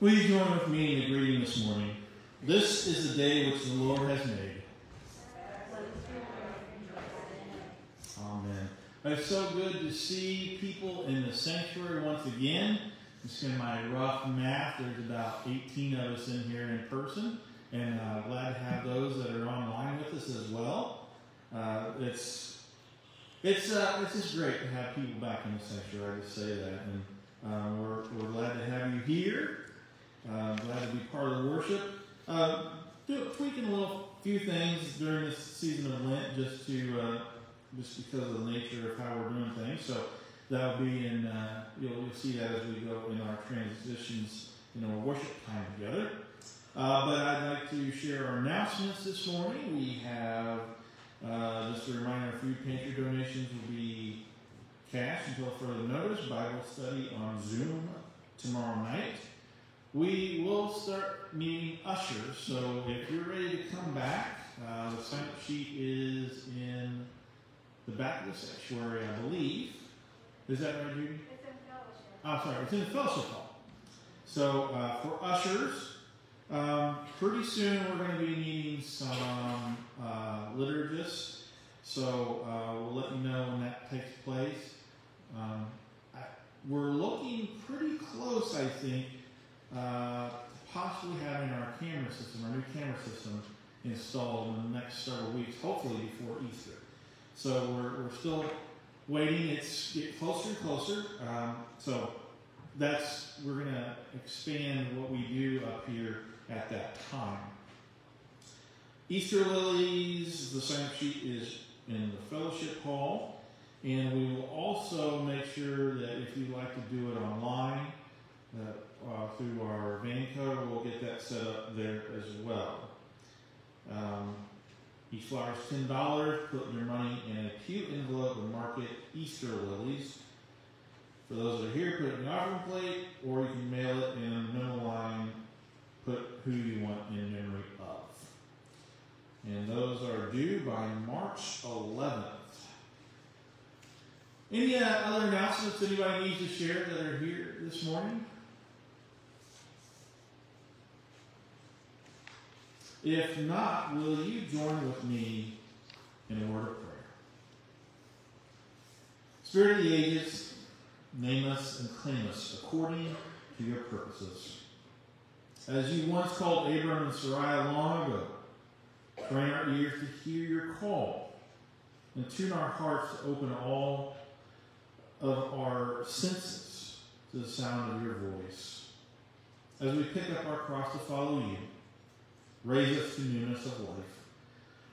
Will you join with me in the greeting this morning? This is the day which the Lord has made. Amen. It's so good to see people in the sanctuary once again. Just in my rough math, there's about 18 of us in here in person, and uh, glad to have those that are online with us as well. Uh, it's it's uh, it's just great to have people back in the sanctuary. I just say that, and uh, we're we're glad to have you here. Uh, glad to be part of the worship. Uh, do, tweaking a little few things during this season of Lent, just to uh, just because of the nature of how we're doing things. So that'll be in uh, you'll, you'll see that as we go in our transitions in our worship time together. Uh, but I'd like to share our announcements this morning. We have, uh, just a reminder, food pantry donations will be cash until further notice. Bible study on Zoom tomorrow night. We will start meeting ushers, so if you're ready to come back, uh, the sign up sheet is in the back of the sanctuary, I believe. Is that right, Judy? It's in fellowship. Oh, sorry, it's in the fellowship hall. So uh, for ushers, um, pretty soon we're going to be needing some uh, liturgists. So uh, we'll let you know when that takes place. Um, I, we're looking pretty close, I think, uh, possibly having our camera system, our new camera system, installed in the next several weeks, hopefully before Easter. So we're, we're still waiting. It's getting closer and closer. Um, so that's we're going to expand what we do up here at that time. Easter lilies. The sign-up sheet is in the fellowship hall, and we will also make sure that if you'd like to do it online, that uh, through our van code, we'll get that set up there as well. Um, each flower is ten dollars. Put your money in a cute envelope and mark it Easter lilies. For those that are here, put it in the offering plate, or you can mail it in the memo line. Put who you want in memory of. And those are due by March 11th. Any uh, other announcements anybody needs to share that are here this morning? If not, will you join with me in a word of prayer? Spirit of the ages, name us and claim us according to your purposes. As you once called Abram and Sarai long ago, train our ears to hear your call and tune our hearts to open all of our senses to the sound of your voice. As we pick up our cross to follow you, raise us to newness of life.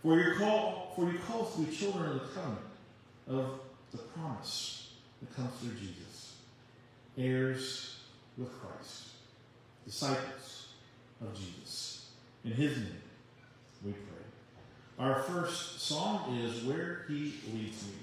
For you call, for you call us to be children of the covenant of the promise that comes through Jesus, heirs with Christ, disciples of Jesus. In His name, we pray. Our first song is "Where He Leads Me."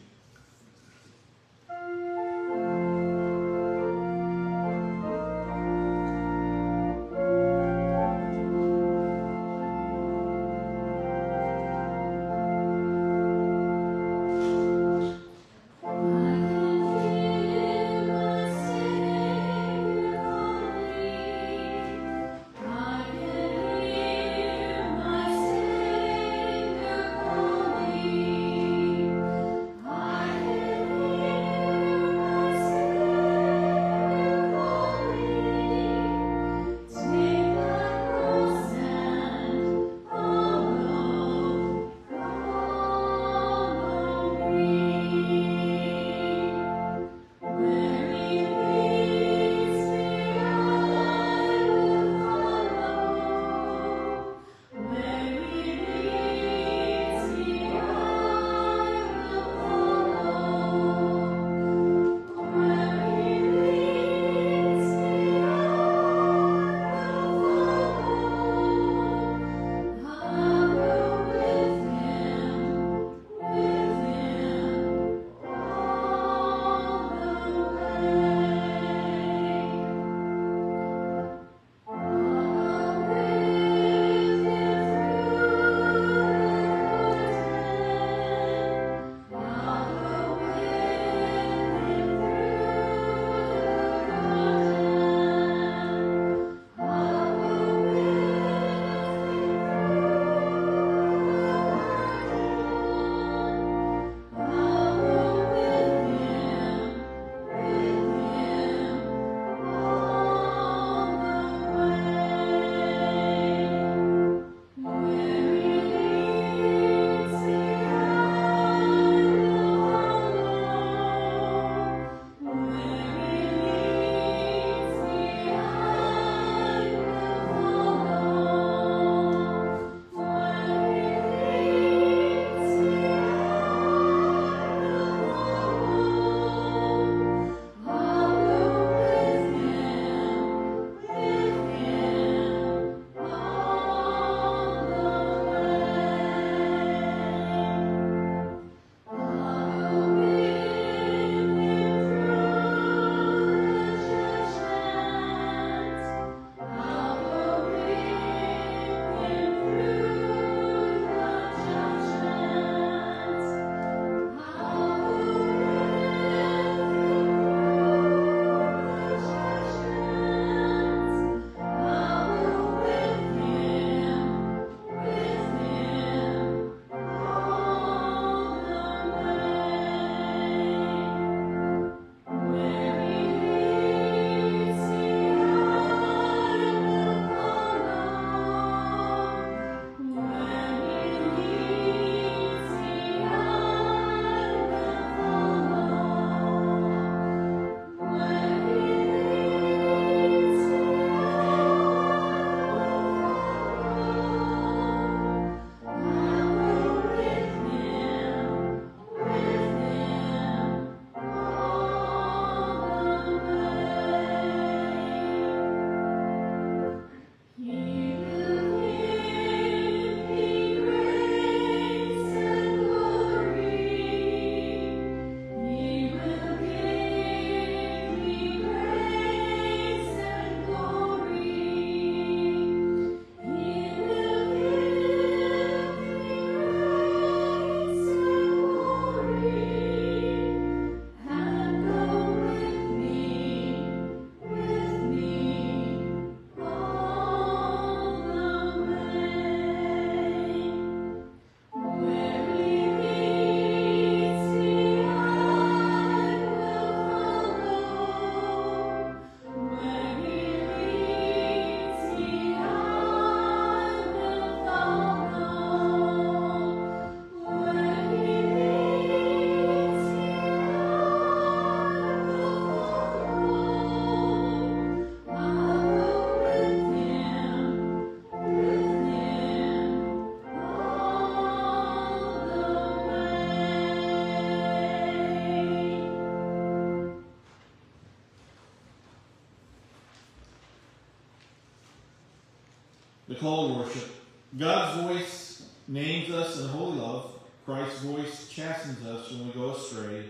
To worship. God's voice names us in holy love. Christ's voice chastens us when we go astray.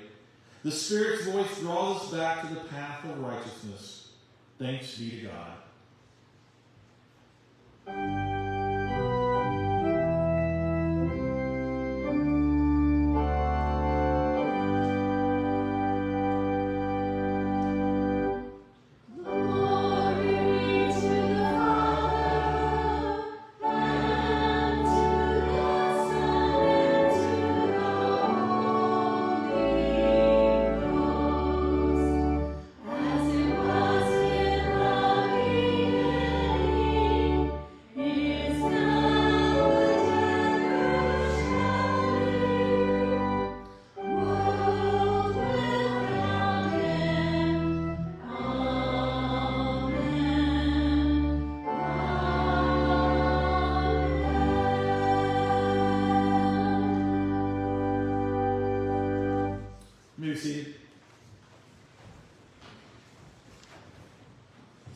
The Spirit's voice draws us back to the path of righteousness. Thanks be to God.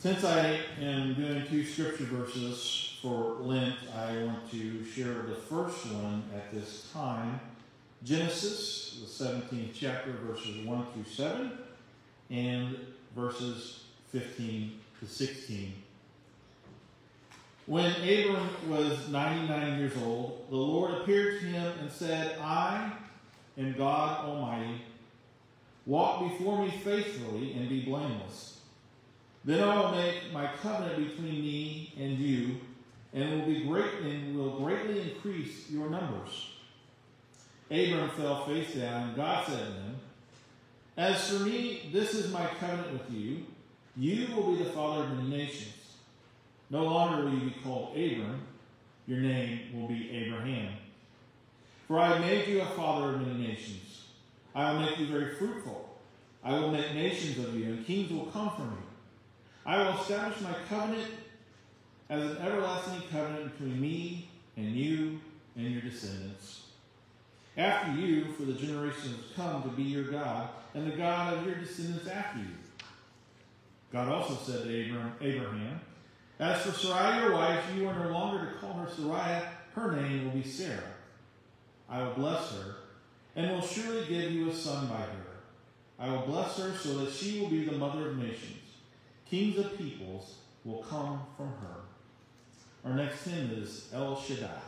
Since I am doing two scripture verses for Lent, I want to share the first one at this time Genesis, the 17th chapter, verses 1 through 7, and verses 15 to 16. When Abram was 99 years old, the Lord appeared to him and said, I am God Almighty. Walk before me faithfully and be blameless. Then I will make my covenant between me and you, and will be great and will greatly increase your numbers. Abram fell face down, and God said to him, As for me, this is my covenant with you. You will be the father of many nations. No longer will you be called Abram, your name will be Abraham. For I have made you a father of many nations. I will make you very fruitful. I will make nations of you, and kings will come from you. I will establish my covenant as an everlasting covenant between me and you and your descendants. After you, for the generations come to be your God, and the God of your descendants after you. God also said to Abraham, As for Sarai your wife, you are no longer to call her Sarai, her name will be Sarah. I will bless her, and will surely give you a son by her. I will bless her so that she will be the mother of nations. Kings of peoples will come from her. Our next hymn is El Shaddai.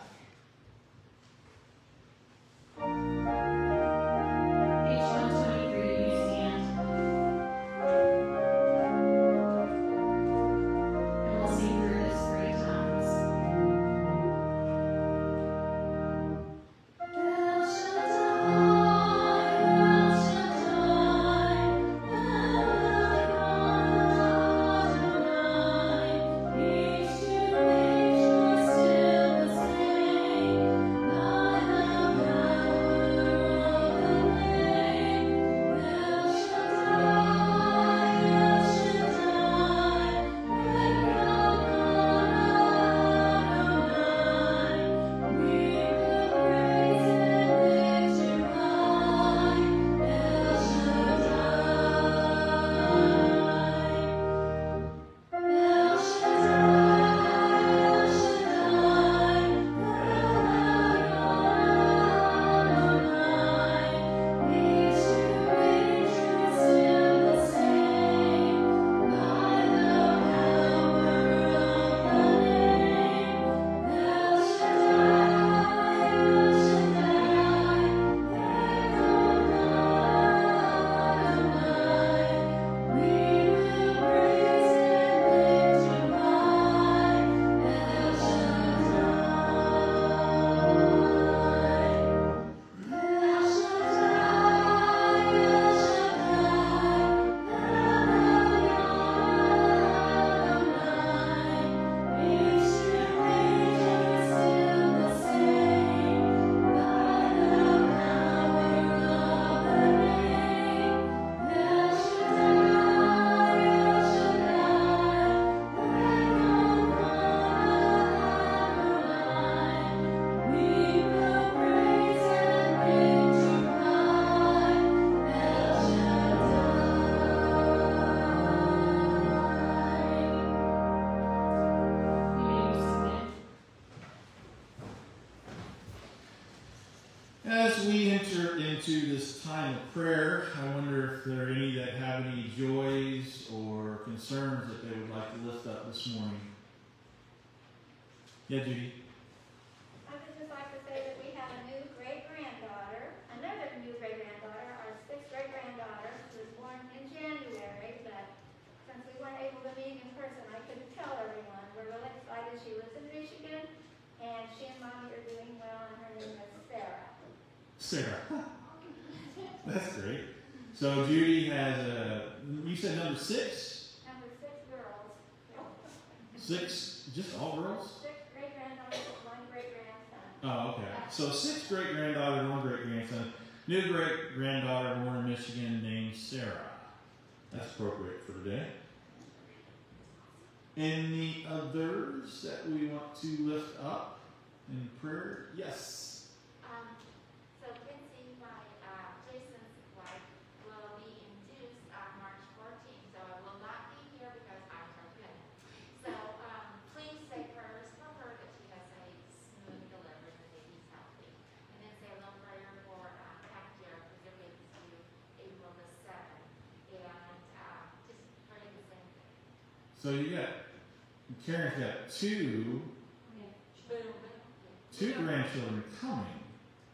So Judy has a, you said number six? Number six girls. Six, just all girls? Six great-granddaughters, one great-grandson. Oh, okay. So six great granddaughter, one great grandson. New great granddaughter born in Michigan named Sarah. That's appropriate for today. Any others that we want to lift up in prayer? Yes. Um, so Quincy, my, uh, Jason's wife, will be induced on March fourteenth, so I will not be here because I'm pregnant. So, um, please say prayers for her that she has a smooth delivery, the baby's healthy. And then say a little prayer for, uh, Katya, because their baby's due April the seventh. And, uh, just pray the same thing. So you got, Karen's got two, two grandchildren coming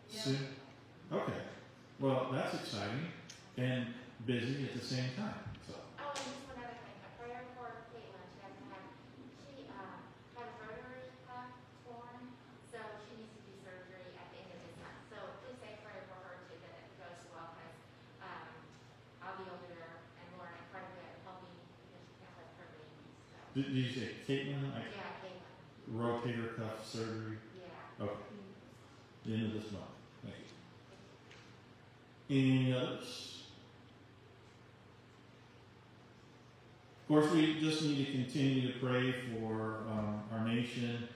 soon. Okay. Well, that's exciting and busy at the same time. So. Oh, and just one other thing, a prayer for Caitlin, she has had, she, uh, had a rotary cuff torn, so she needs to do surgery at the end of this month. So please say a prayer for her too, that it goes well, because, um, I'll be over there and Lauren, and part of it helping, because she can't lift her baby, so. Did, did you say Caitlin? Yeah, Caitlin, rotator cuff surgery? yeah. Okay. The end of this month. Thank you. Any others? Of course, we just need to continue to pray for um, our nation.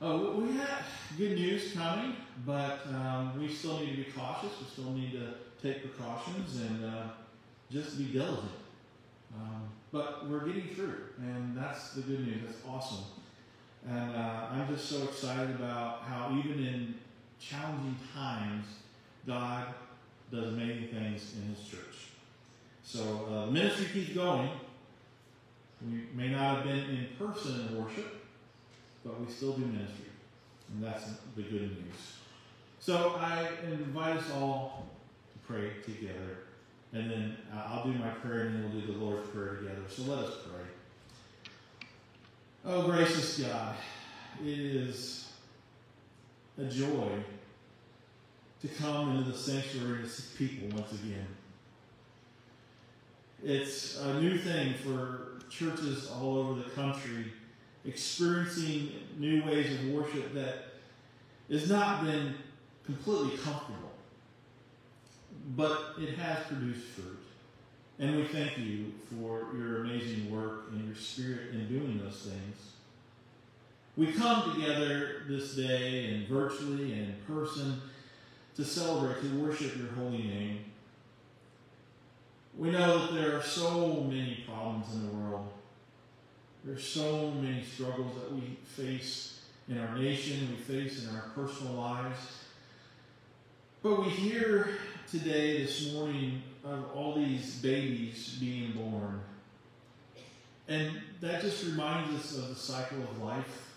Oh, we have good news coming, but um, we still need to be cautious. We still need to take precautions and uh, just be diligent. Um, but we're getting through, and that's the good news. That's awesome. And uh, I'm just so excited about how even in challenging times, God does many things in His church. So uh, ministry keeps going. We may not have been in person in worship, but we still do ministry, and that's the good news. So I invite us all to pray together, and then uh, I'll do my prayer, and then we'll do the Lord's prayer together. So let us pray. Oh, gracious God, it is a joy to come into the sanctuary see people once again. It's a new thing for churches all over the country experiencing new ways of worship that has not been completely comfortable, but it has produced fruit. And we thank you for your amazing work and your spirit in doing those things. We come together this day and virtually and in person to celebrate, to worship your holy name. We know that there are so many problems in the world. There are so many struggles that we face in our nation, we face in our personal lives. But we hear today, this morning, of all these babies being born. And that just reminds us of the cycle of life.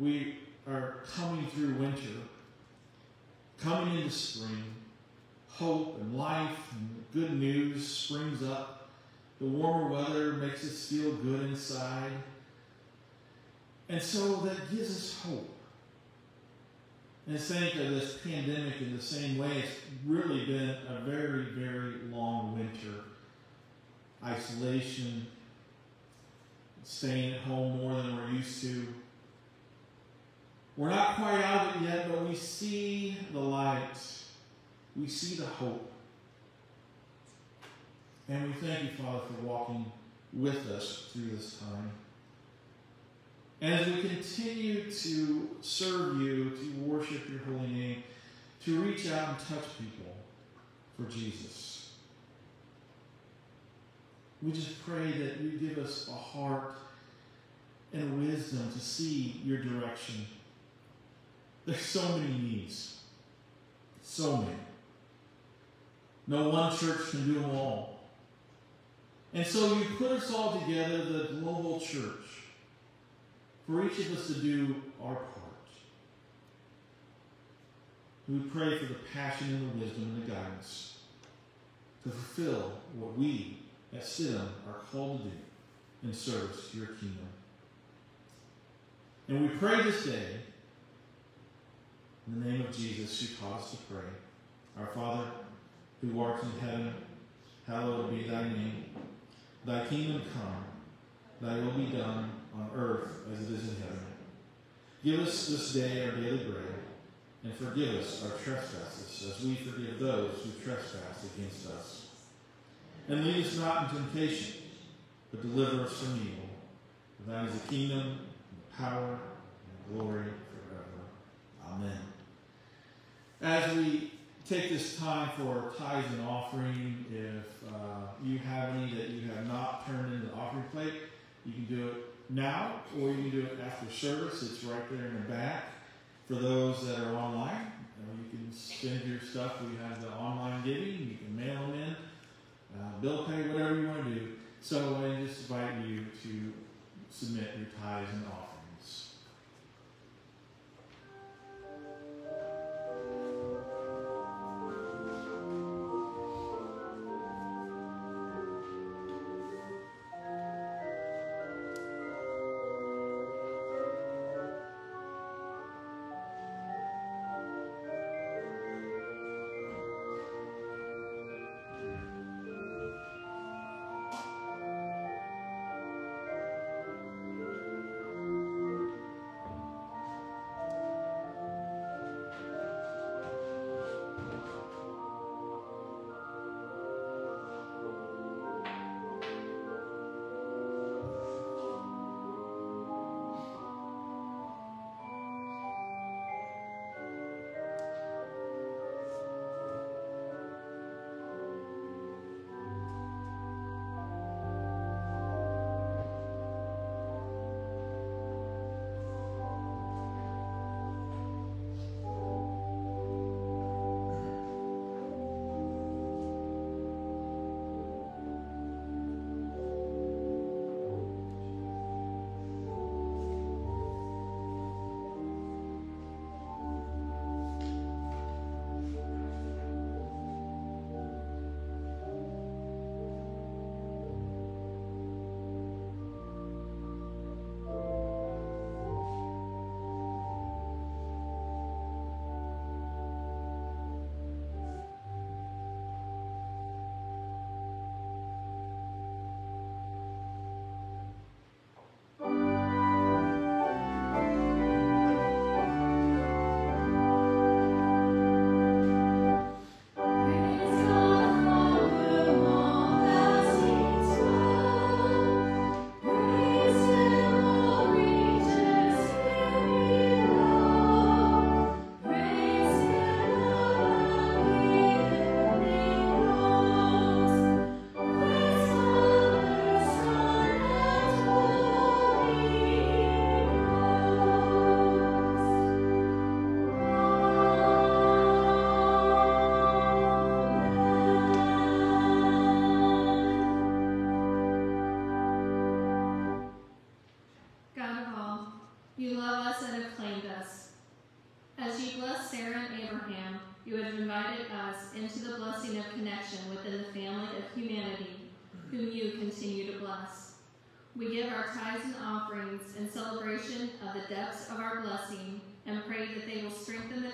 We are coming through winter, coming into spring. Hope and life and good news springs up. The warmer weather makes us feel good inside. And so that gives us hope. And think of this pandemic in the same way. It's really been a very, very long winter. Isolation, staying at home more than we're used to. We're not quite out of it yet, but we see the light. We see the hope. And we thank you, Father, for walking with us through this time. As we continue to serve you, to worship your holy name, to reach out and touch people for Jesus, we just pray that you give us a heart and wisdom to see your direction. There's so many needs. So many. No one church can do them all. And so you put us all together, the global church, for each of us to do our part. We pray for the passion and the wisdom and the guidance to fulfill what we at Stidham are called to do in service to your kingdom. And we pray this day in the name of Jesus who taught us to pray. Our Father, who art in heaven, hallowed be thy name. Thy kingdom come, thy will be done on earth as it is in heaven. Give us this day our daily bread, and forgive us our trespasses, as we forgive those who trespass against us. And lead us not in temptation, but deliver us from evil. For thine is the kingdom, the power, and the glory forever. Amen. As we take this time for tithes and offering, if uh, you have any that you have not turned into the offering plate, you can do it now or you can do it after service. It's right there in the back. For those that are online, you can send your stuff. We have the online giving. You can mail them in, uh, bill pay, whatever you want to do. So I just invite you to submit your tithes and offerings.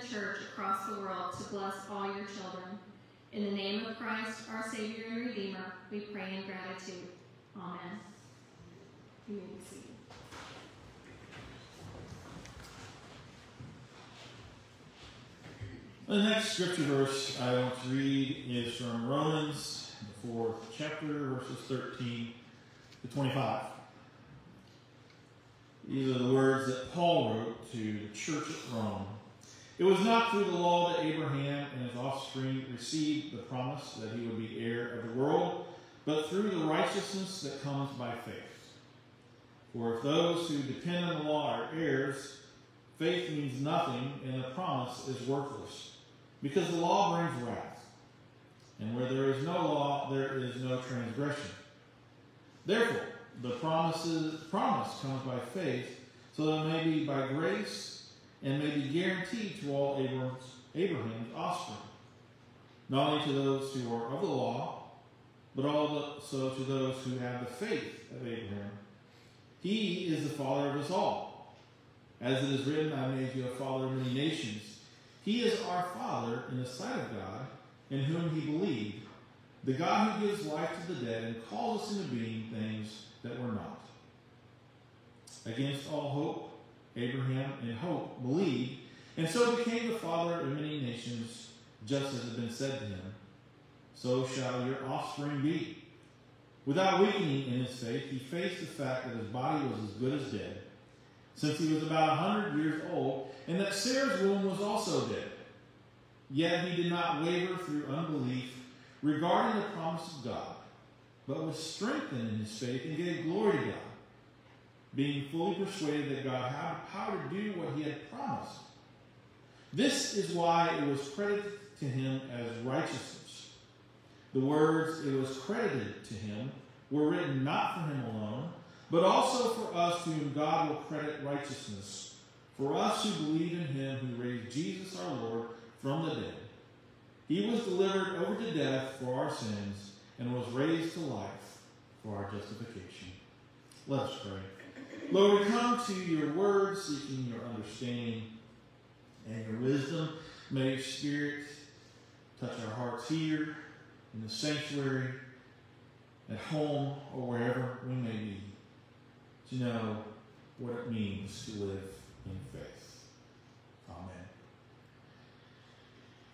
Church across the world to bless all your children. In the name of Christ, our Savior and Redeemer, we pray in gratitude. Amen. You may be seated. The next scripture verse I want to read is from Romans, the fourth chapter, verses 13 to 25. These are the words that Paul wrote to the church at Rome. It was not through the law that Abraham and his offspring received the promise that he would be heir of the world, but through the righteousness that comes by faith. For if those who depend on the law are heirs, faith means nothing and the promise is worthless, because the law brings wrath. And where there is no law, there is no transgression. Therefore, the promises promise comes by faith, so that it may be by grace and may be guaranteed to all Abraham's, Abraham's offspring, not only to those who are of the law, but also to those who have the faith of Abraham. He is the father of us all. As it is written, I made you a father of many nations. He is our father in the sight of God, in whom he believed, the God who gives life to the dead and calls us into being things that were not. Against all hope, Abraham in hope believed, and so became the father of many nations, just as had been said to him, So shall your offspring be. Without weakening in his faith, he faced the fact that his body was as good as dead, since he was about a hundred years old, and that Sarah's womb was also dead. Yet he did not waver through unbelief regarding the promise of God, but was strengthened in his faith and gave glory to God, being fully persuaded that God had power to do what he had promised. This is why it was credited to him as righteousness. The words it was credited to him were written not for him alone, but also for us to whom God will credit righteousness, for us who believe in him who raised Jesus our Lord from the dead. He was delivered over to death for our sins and was raised to life for our justification. Let us pray. Lord, we come to your word seeking your understanding and your wisdom. May your spirit touch our hearts here in the sanctuary, at home, or wherever we may be, to know what it means to live in faith. Amen.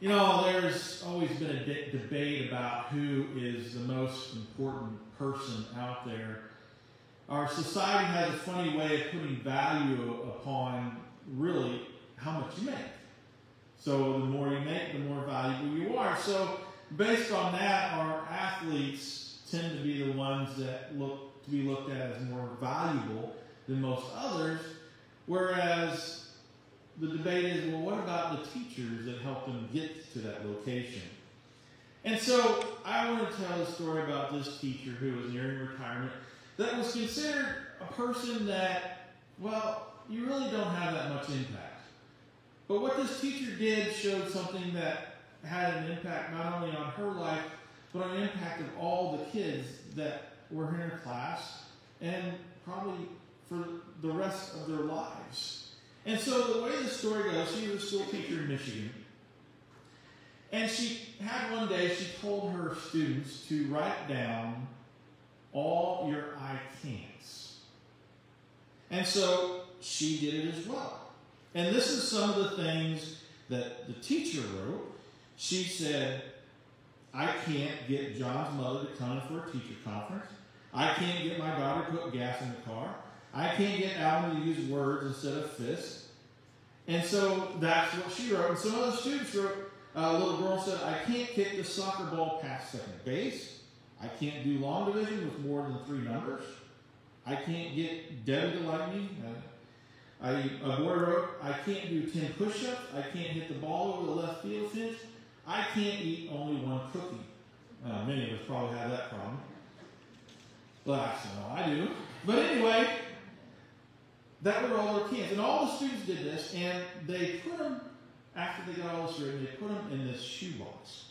You know, there's always been a de- debate about who is the most important person out there. Our society has a funny way of putting value upon really how much you make. So the more you make, the more valuable you are. So based on that, our athletes tend to be the ones that look to be looked at as more valuable than most others. Whereas the debate is, well, what about the teachers that help them get to that location? And so I want to tell a story about this teacher who was nearing retirement that was considered a person that, well, you really don't have that much impact. But what this teacher did showed something that had an impact not only on her life, but on the impact of all the kids that were in her class and probably for the rest of their lives. And so the way the story goes, she was a school teacher in Michigan. And she had one day, she told her students to write down all your I can'ts. And so she did it as well. And this is some of the things that the teacher wrote. She said, I can't get John's mother to come for a teacher conference. I can't get my daughter to put gas in the car. I can't get Alan to use words instead of fists. And so that's what she wrote. And some other students wrote, a little girl said, I can't kick the soccer ball past second base. I can't do long division with more than three numbers. I can't get Debbie to like me. I, a boy wrote, I can't do 10 push ups. I can't hit the ball over the left field fence. I can't eat only one cookie. Uh, many of us probably have that problem. Well, actually, no, I do. But anyway, that were all their kids. And all the students did this, and they put them, after they got all this written, they put them in this shoebox.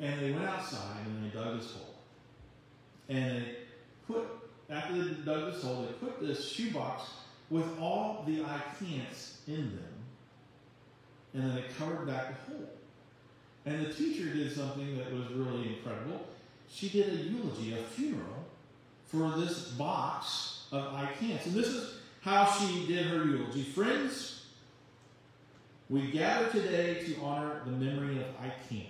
And they went outside and they dug this hole. And they put, after they dug this hole, they put this shoebox with all the I can'ts in them. And then they covered back the hole. And the teacher did something that was really incredible. She did a eulogy, a funeral, for this box of I can'ts. And this is how she did her eulogy. Friends, we gather today to honor the memory of I can't.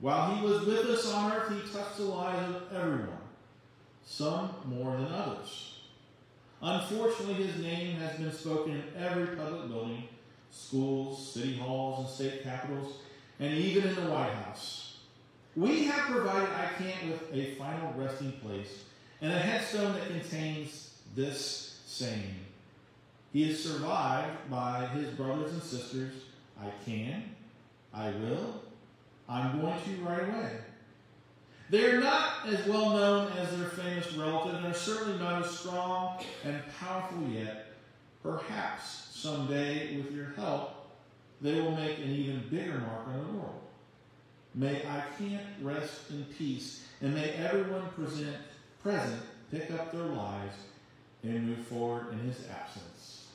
While he was with us on earth, he touched the lives of everyone, some more than others. Unfortunately, his name has been spoken in every public building, schools, city halls, and state capitals, and even in the White House. We have provided I can't with a final resting place and a headstone that contains this saying. He is survived by his brothers and sisters. I can, I will, I'm going to right away. They're not as well known as their famous relative, and are certainly not as strong and powerful yet. Perhaps someday, with your help, they will make an even bigger mark on the world. May I can't rest in peace, and may everyone present, present pick up their lives and move forward in his absence.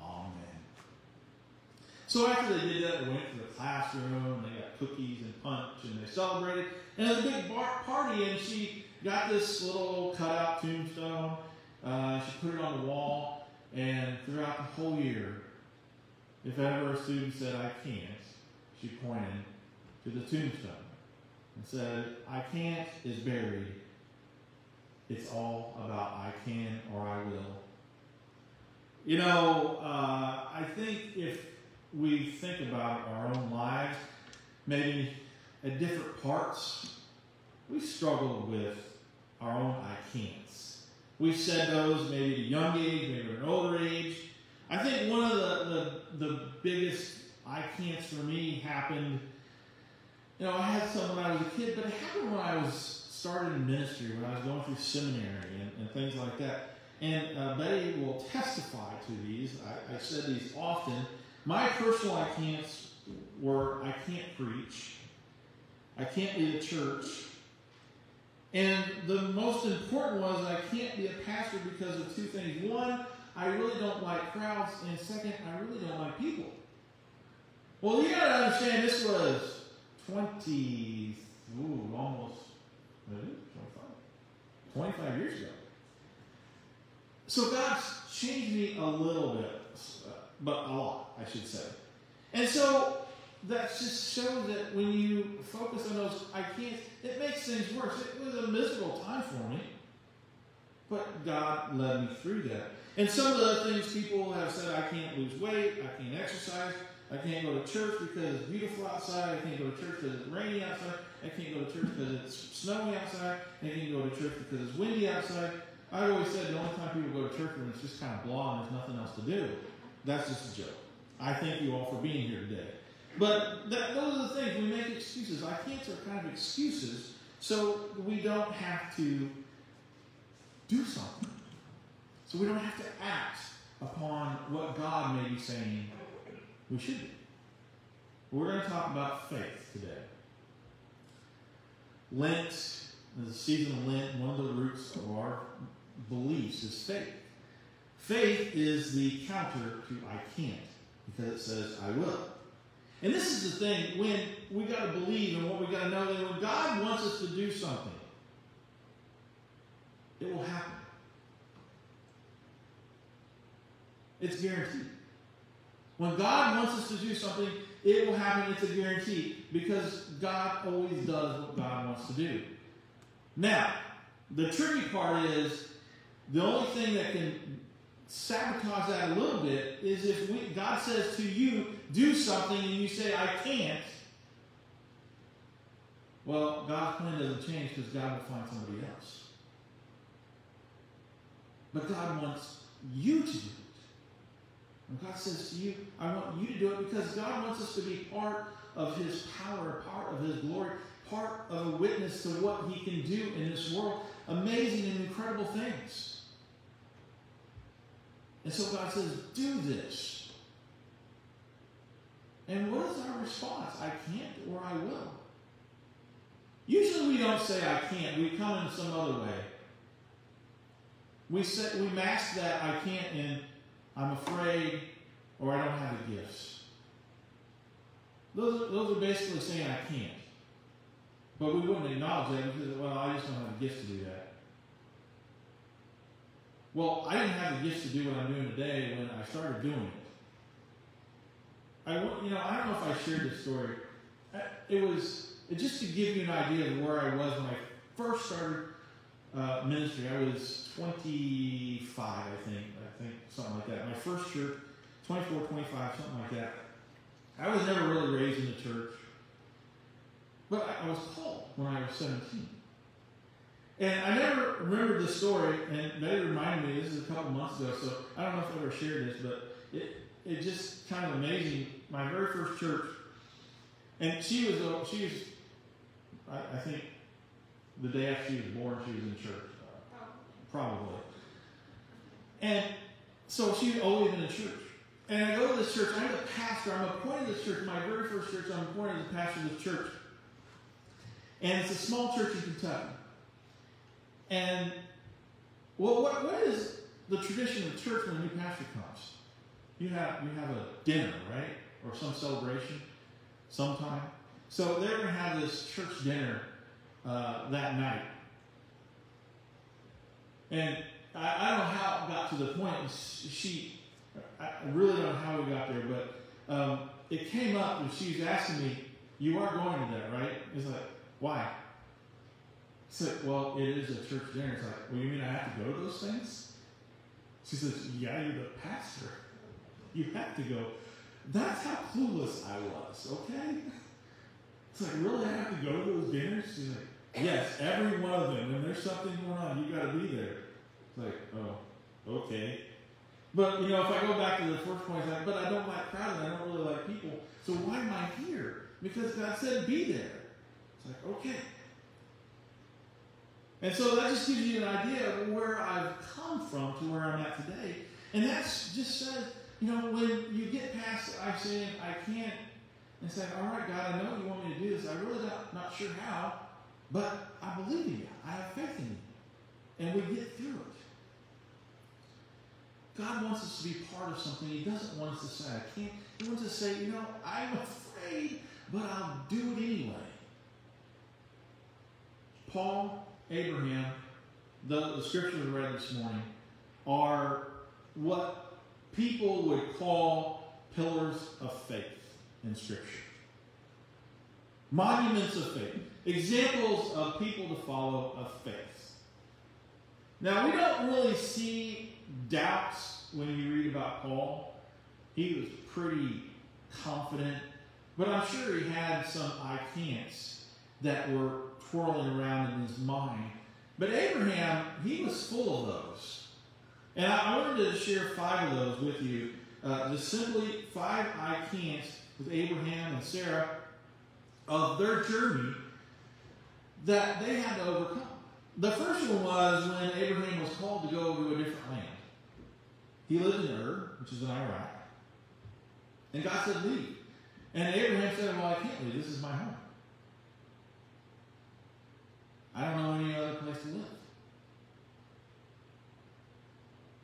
Amen. So after they did that, they went to the classroom, they got cookies and punch, and they celebrated. And it was a big party, and she got this little cutout tombstone. Uh, she put it on the wall, and throughout the whole year, if ever a student said, I can't, she pointed to the tombstone and said, I can't is buried. It's all about I can or I will. You know, uh, I think if we think about our own lives, maybe at different parts, we struggle with our own I can'ts. We've said those maybe at a young age, maybe at an older age. I think one of the, the, the biggest I can'ts for me happened, you know, I had some when I was a kid, but it happened when I was started in ministry, when I was going through seminary and, and things like that. And uh, Betty will testify to these. I, I said these often. My personal I can'ts were I can't preach, I can't lead a church, and the most important was I can't be a pastor because of two things. One, I really don't like crowds, and second, I really don't like people. Well, you gotta understand this was 20, ooh, almost, maybe 25, 25 years ago. So God's changed me a little bit, but a lot, I should say. And so that just shows that when you focus on those I can't, it makes things worse. It was a miserable time for me. But God led me through that. And some of the things people have said I can't lose weight, I can't exercise, I can't go to church because it's beautiful outside, I can't go to church because it's rainy outside, I can't go to church because it's snowy outside, I can't go to church because it's windy outside. I always said the only time people go to church when it's just kind of blah and there's nothing else to do. That's just a joke. I thank you all for being here today. But that, those are the things. We make excuses. I can't are kind of excuses so we don't have to do something. So we don't have to act upon what God may be saying we should do. We're going to talk about faith today. Lent, the season of Lent, one of the roots of our beliefs is faith. Faith is the counter to I can't because it says I will. And this is the thing when we got to believe and what we got to know that when God wants us to do something, it will happen. It's guaranteed. When God wants us to do something, it will happen. It's a guarantee because God always does what God wants to do. Now, the tricky part is the only thing that can sabotage that a little bit is if we, God says to you, do something, and you say, I can't. Well, God's plan doesn't change because God will find somebody else. But God wants you to do it. And God says to you, I want you to do it because God wants us to be part of His power, part of His glory, part of a witness to what He can do in this world. Amazing and incredible things. And so God says, do this. And what is our response? I can't or I will. Usually we don't say I can't. We come in some other way. We say, we mask that I can't in I'm afraid or I don't have the gifts. Those are, those are basically saying I can't. But we wouldn't acknowledge that because, well, I just don't have the gifts to do that. Well, I didn't have the gifts to do what I'm doing today when I started doing it. I, you know, I don't know if I shared this story. It was just to give you an idea of where I was when I first started uh, ministry. I was 25, I think. I think something like that. My first church, 24, 25, something like that. I was never really raised in the church, but I, I was called when I was 17. And I never remembered this story, and they reminded me, this is a couple months ago, so I don't know if I ever shared this, but it, it just kind of amazing. My very first church, and she was, she was, I, I think, the day after she was born, she was in church, probably. And so she's always been in church. And I go to this church. I'm the pastor. I'm appointed to this church. My very first church. I'm appointed as pastor of this church. And it's a small church in Kentucky. And well, what, what is the tradition of church when a new pastor comes? You have you have a dinner, right, or some celebration, sometime. So they're going to have this church dinner uh, that night, and I, I don't know how it got to the point. She, I really don't know how we got there, but um, it came up and she was asking me, "You are going to that, right?" It's like, "Why?" It's like, "Well, it is a church dinner." It's like, "Well, you mean I have to go to those things?" She says, "Yeah, you're the pastor. You have to go." That's how clueless I was. Okay. It's like, really, I have to go to those dinners? She's like, yes, every one of them. When there's something going on, you got to be there. It's like, oh, okay. But you know, if I go back to the first point, like, but I don't like crowds. I don't really like people. So why am I here? Because God said be there. It's like, okay. And so that just gives you an idea of where I've come from to where I'm at today. And that's just says, you know, when you get past I saying I can't and say, all right, God, I know what you want me to do this. I really not, not sure how, but I believe in you. I have faith in you. And we get through it. God wants us to be part of something. He doesn't want us to say, I can't. He wants us to say, you know, I'm afraid, but I'll do it anyway. Paul, Abraham, the, the scriptures we read this morning are what people would call pillars of faith in Scripture. Monuments of faith. Examples of people to follow of faith. Now, we don't really see doubts when you read about Paul. He was pretty confident, but I'm sure he had some I can'ts that were twirling around in his mind. But Abraham, he was full of those. And I wanted to share five of those with you. Uh, just simply five I can'ts with Abraham and Sarah of their journey that they had to overcome. The first one was when Abraham was called to go to a different land. He lived in Ur, which is in Iraq. And God said, leave. And Abraham said, well, I can't leave. This is my home. I don't know any other place to live.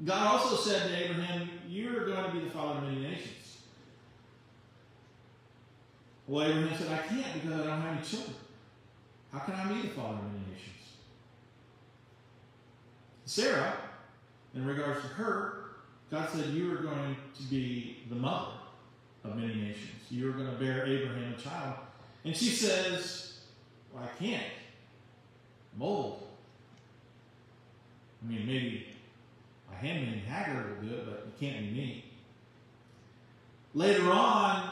God also said to Abraham, You're going to be the father of many nations. Well, Abraham said, I can't because I don't have any children. How can I be the father of many nations? Sarah, in regards to her, God said, You are going to be the mother of many nations. You are going to bear Abraham a child. And she says, Well, I can't. I'm. I mean, maybe my handmaid Hagar will do it, but it can't be me. Later on,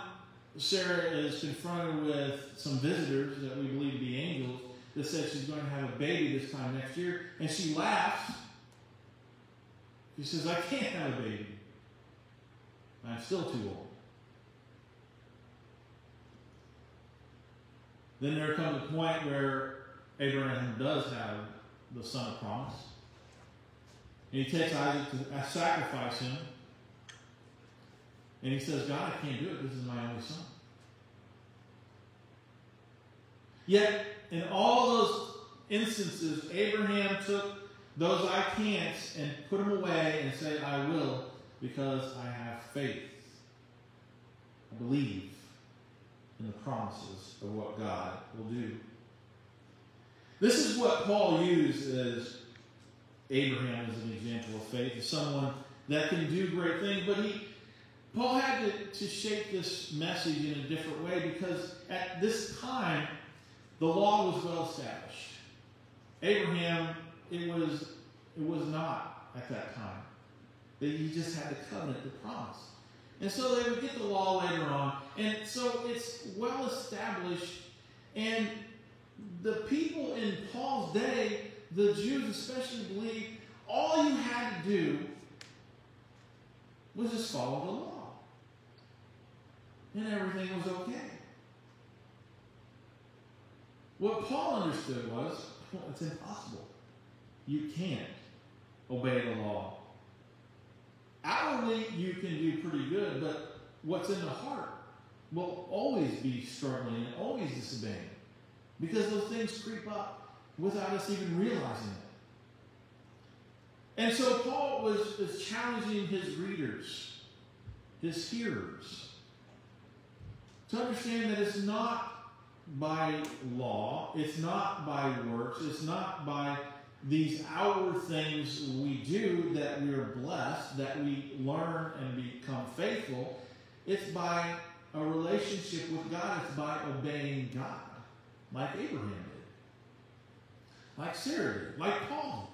Sarah is confronted with some visitors that we believe to be angels that said she's going to have a baby this time next year, and she laughs. She says, I can't have a baby. I'm still too old. Then there comes a point where Abraham does have the son of promise. And he takes Isaac to sacrifice him. And he says, God, I can't do it. This is my only son. Yet, in all those instances, Abraham took those I can't and put them away and said, I will because I have faith. I believe in the promises of what God will do. This is what Paul used as Abraham as an example of faith, as someone that can do great things. But he, Paul had to, to shape this message in a different way because at this time, the law was well established. Abraham, it was, it was not at that time. He just had the covenant, the promise. And so they would get the law later on. And so it's well established. And the people in Paul's day, the Jews especially, believed all you had to do was just follow the law. And everything was okay. What Paul understood was it's impossible. You can't obey the law. Outwardly, you can do pretty good, but what's in the heart will always be struggling and always disobeying because those things creep up without us even realizing it. And so Paul was, was challenging his readers, his hearers, to understand that it's not by law, it's not by works, it's not by these outward things we do that we are blessed, that we learn and become faithful. It's by a relationship with God, it's by obeying God, like Abraham did, like Sarah did, like Paul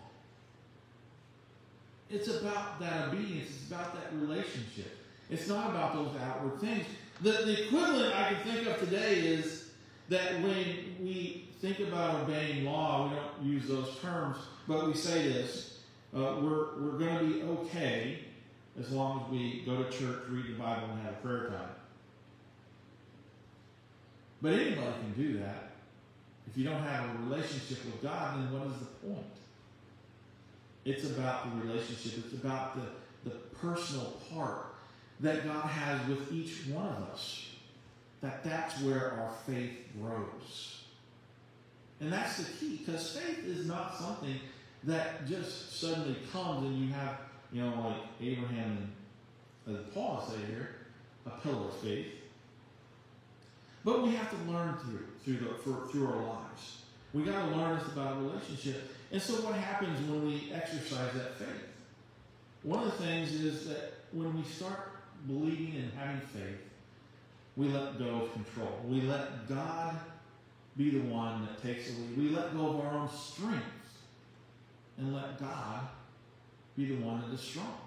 it's about that obedience. It's about that relationship. It's not about those outward things. The, the equivalent I can think of today is that when we think about obeying law, we don't use those terms, but we say this uh, we're, we're going to be okay as long as we go to church, read the Bible, and have a prayer time. But anybody can do that. If you don't have a relationship with God, then what is the point? It's about the relationship. It's about the, the personal part that God has with each one of us. That that's where our faith grows. And that's the key, because faith is not something that just suddenly comes and you have, you know, like Abraham and Paul say here, a pillar of faith. But we have to learn through through the, for, through our lives. We got to learn this about a relationship. And so, what happens when we exercise that faith? One of the things is that when we start believing and having faith, we let go of control. We let God be the one that takes the lead. We let go of our own strength and let God be the one that is strong.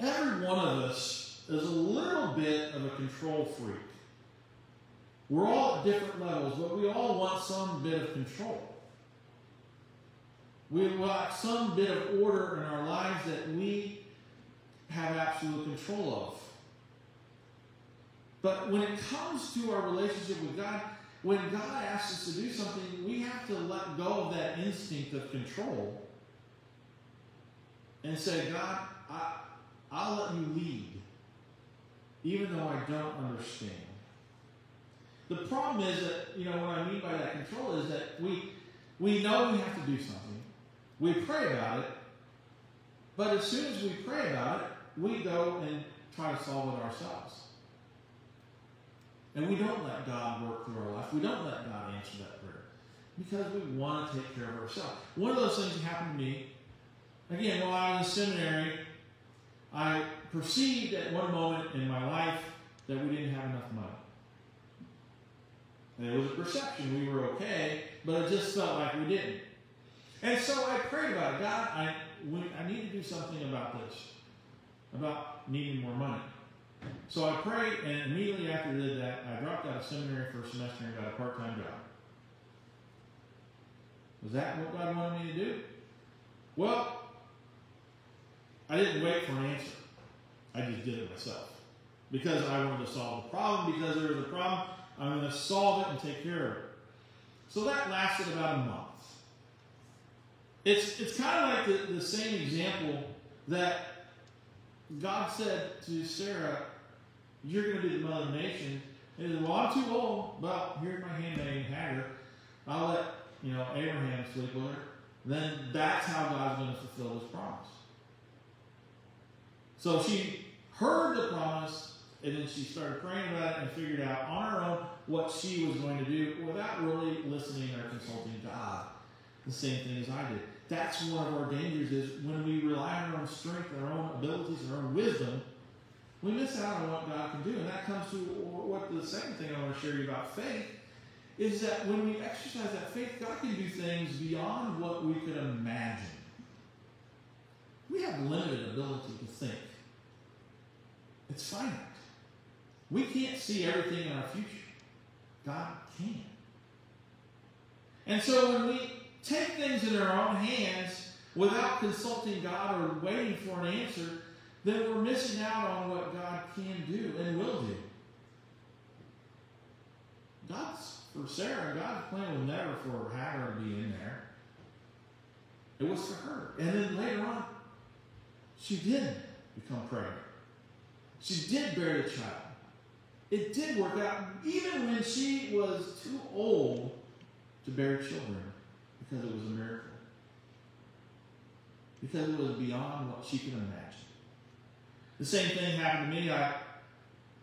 Every one of us is a little bit of a control freak. We're all at different levels, but we all want some bit of control. We want some bit of order in our lives that we have absolute control of. But when it comes to our relationship with God, when God asks us to do something, we have to let go of that instinct of control and say, God, I, I'll let you lead, even though I don't understand. The problem is that, you know, what I mean by that control is that we, we know we have to do something. We pray about it, but as soon as we pray about it, we go and try to solve it ourselves. And we don't let God work through our life. We don't let God answer that prayer because we want to take care of ourselves. One of those things that happened to me, again, while I was in seminary, I perceived at one moment in my life that we didn't have enough money. It was a perception we were okay, but it just felt like we didn't. And so I prayed about it. God, I, I need to do something about this, about needing more money. So I prayed, and immediately after I did that, I dropped out of seminary for a semester and got a part-time job. Was that what God wanted me to do? Well, I didn't wait for an answer. I just did it myself. Because I wanted to solve the problem, because there was a problem, I'm going to solve it and take care of it. So that lasted about a month. It's, it's kind of like the, the same example that God said to Sarah, You're going to be the mother of nations. And said, Well, I'm too old. Well, here's my handmaid Hagar. I'll let you know Abraham sleep with her. Then that's how God's going to fulfill his promise. So she heard the promise, and then she started praying about it and figured out on her own what she was going to do without really listening or consulting God. The same thing as I did. That's one of our dangers is when we rely on our own strength, our own abilities, our own wisdom, we miss out on what God can do. And that comes to what the second thing I want to share you about faith is that when we exercise that faith, God can do things beyond what we could imagine. We have limited ability to think. It's finite. We can't see everything in our future. God can. And so when we take things in our own hands without consulting God or waiting for an answer, then we're missing out on what God can do and will do. God's for Sarah. God's plan was never for Hagar to be in there. It was for her. And then later on, she did become pregnant. She did bear the child. It did work out, even when she was too old to bear children, because it was a miracle. Because it was beyond what she could imagine. The same thing happened to me. I,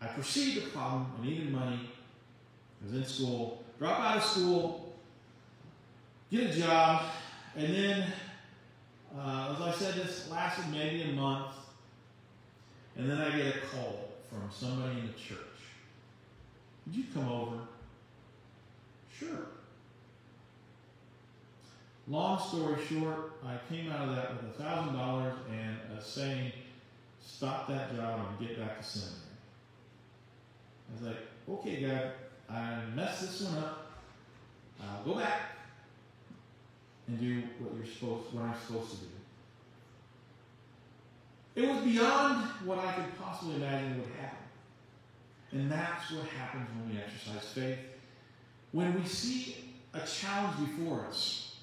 I perceived a problem. I needed money. I was in school. Drop out of school. Get a job. And then, uh, as I said, this lasted maybe a month. And then I get a call from somebody in the church. Would you come over? Sure. Long story short, I came out of that with a thousand dollars and a saying, stop that job and get back to seminary. I was like, okay, God, I messed this one up. I'll go back and do what you're supposed, what I'm supposed to do. It was beyond what I could possibly imagine would happen. And that's what happens when we exercise faith. When we see a challenge before us,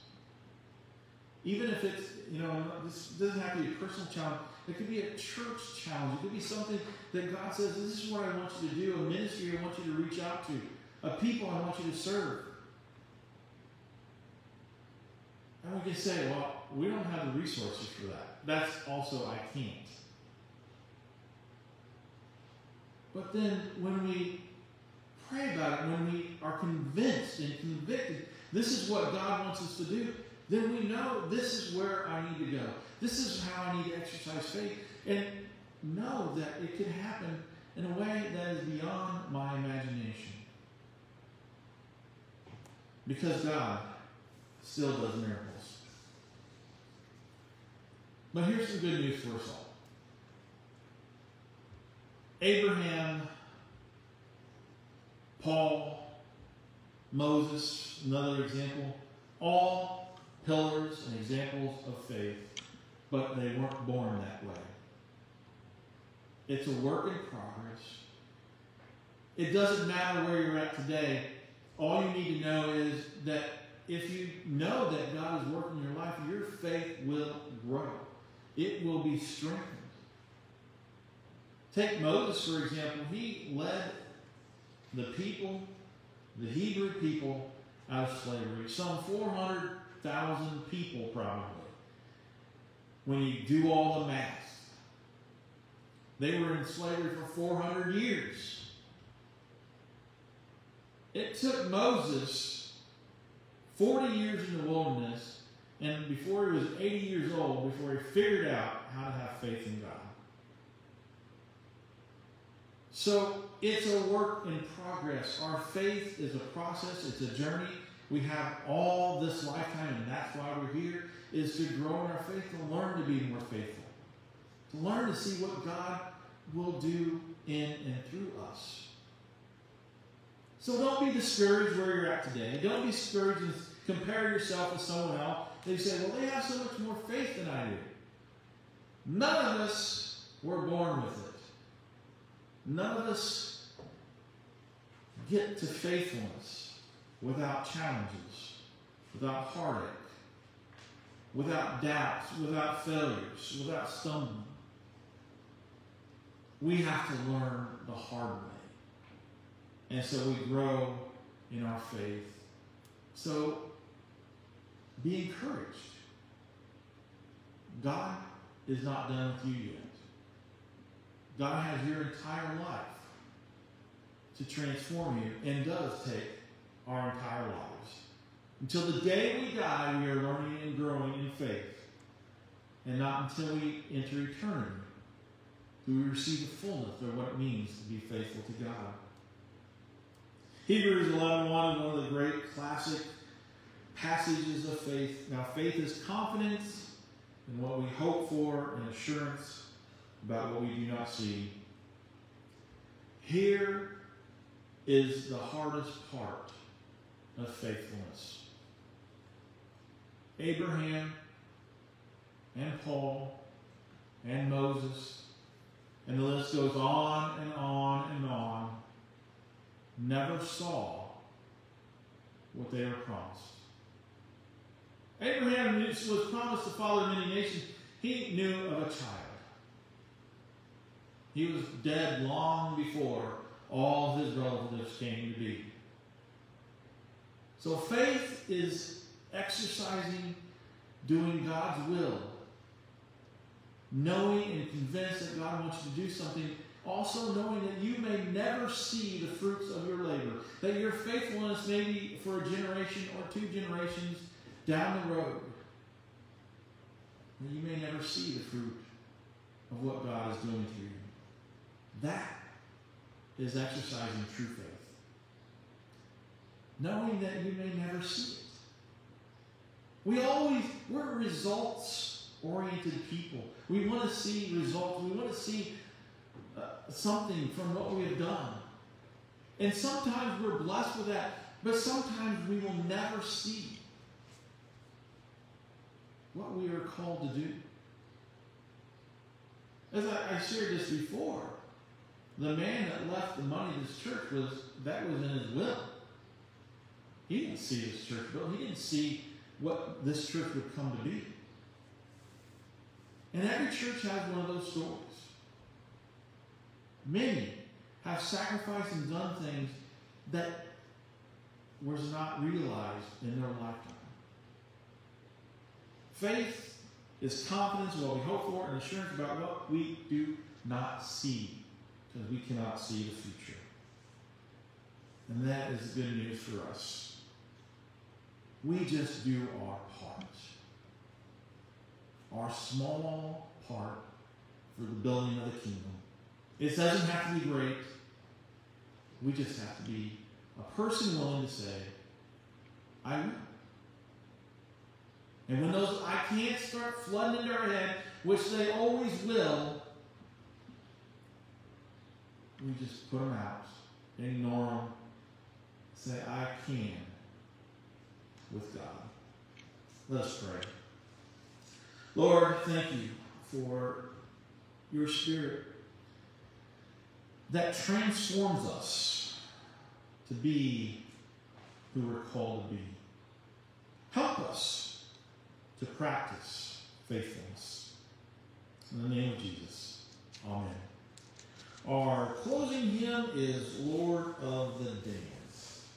even if it's, you know, this doesn't have to be a personal challenge, it could be a church challenge. It could be something that God says, this is what I want you to do, a ministry I want you to reach out to, a people I want you to serve. And we can say, well, we don't have the resources for that. That's also, I can't. But then when we pray about it, when we are convinced and convicted, this is what God wants us to do, then we know this is where I need to go. This is how I need to exercise faith. And know that it can happen in a way that is beyond my imagination. Because God still does miracles. But here's some good news for us all. Abraham, Paul, Moses, another example, all pillars and examples of faith, but they weren't born that way. It's a work in progress. It doesn't matter where you're at today. All you need to know is that if you know that God is working in your life, your faith will grow. It will be strengthened. Take Moses, for example. He led the people, the Hebrew people, out of slavery. Some 400,000 people, probably, when you do all the math. They were in slavery for 400 years. It took Moses 40 years in the wilderness, and before he was 80 years old, before he figured out how to have faith in God. So it's a work in progress. Our faith is a process, it's a journey. We have all this lifetime, and that's why we're here, is to grow in our faith, to learn to be more faithful. To learn to see what God will do in and through us. So don't be discouraged where you're at today. Don't be discouraged and compare yourself with someone else. They say, well, they have so much more faith than I do. None of us were born with it. None of us get to faithfulness without challenges, without heartache, without doubts, without failures, without stumbling. We have to learn the hard way. And so we grow in our faith. So be encouraged. God is not done with you yet. God has your entire life to transform you and does take our entire lives. Until the day we die, we are learning and growing in faith. And not until we enter eternity do we receive the fullness of what it means to be faithful to God. Hebrews 11.1 is one of the great classic passages of faith. Now, faith is confidence in what we hope for and assurance about what we do not see. Here is the hardest part of faithfulness. Abraham and Paul and Moses, and the list goes on and on and on, never saw what they were promised. Abraham was promised to father many nations. He knew of a child. He was dead long before all his relatives came to be. So faith is exercising, doing God's will, knowing and convinced that God wants you to do something, also knowing that you may never see the fruits of your labor, that your faithfulness may be for a generation or two generations down the road, that you may never see the fruit of what God is doing to you. That is exercising true faith. Knowing that you may never see it. We always, we're results oriented people. We want to see results. We want to see uh, something from what we have done. And sometimes we're blessed with that, but sometimes we will never see what we are called to do. As I, I shared this before, the man that left the money to this church was that was in his will. He didn't see this church built. He didn't see what this church would come to be. And every church has one of those stories. Many have sacrificed and done things that was not realized in their lifetime. Faith is confidence in what we hope for and assurance about what we do not see because we cannot see the future. And that is good news for us. We just do our part. Our small part for the building of the kingdom. It doesn't have to be great. We just have to be a person willing to say, I will. And when those I can't start flooding into our head, which they always will, we just put them out, ignore them, say, I can with God. Let us pray. Lord, thank you for your Spirit that transforms us to be who we're called to be. Help us to practice faithfulness. In the name of Jesus, Amen. Our closing hymn is Lord of the Dance.